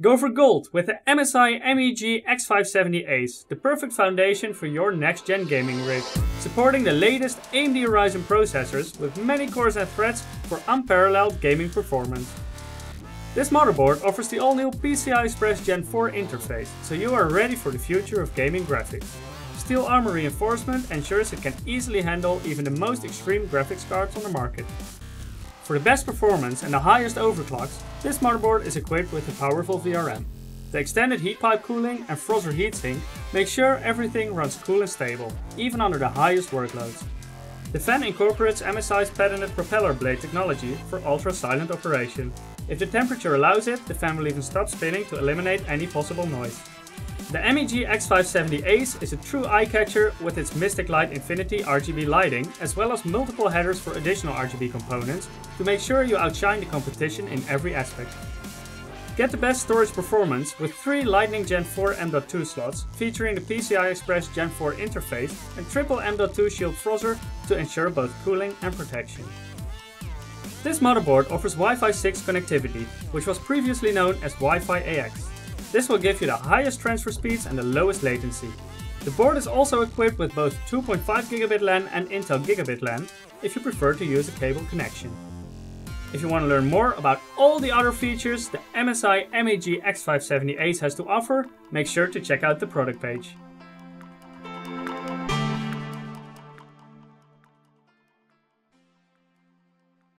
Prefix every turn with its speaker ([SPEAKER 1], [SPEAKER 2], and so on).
[SPEAKER 1] Go for gold with the MSI MEG X570 Ace, the perfect foundation for your next-gen gaming rig, supporting the latest AMD Ryzen processors with many cores and threads for unparalleled gaming performance. This motherboard offers the all-new PCI Express Gen 4 interface, so you are ready for the future of gaming graphics. Steel armor reinforcement ensures it can easily handle even the most extreme graphics cards on the market. For the best performance and the highest overclocks, this motherboard is equipped with a powerful VRM. The extended heat pipe cooling and Frozr heatsink make sure everything runs cool and stable, even under the highest workloads. The fan incorporates MSI's patented propeller blade technology for ultra-silent operation. If the temperature allows it, the fan will even stop spinning to eliminate any possible noise. The MEG X570 Ace is a true eye-catcher with its Mystic Light Infinity RGB lighting, as well as multiple headers for additional RGB components to make sure you outshine the competition in every aspect. Get the best storage performance with 3 Lightning Gen 4 M.2 slots featuring the PCI Express Gen 4 interface and triple M.2 Shield Frozr to ensure both cooling and protection. This motherboard offers Wi-Fi 6 connectivity, which was previously known as Wi-Fi AX. This will give you the highest transfer speeds and the lowest latency. The board is also equipped with both 2.5 gigabit LAN and Intel Gigabit LAN if you prefer to use a cable connection. If you want to learn more about all the other features the MSI MEG X570 Ace has to offer, make sure to check out the product page.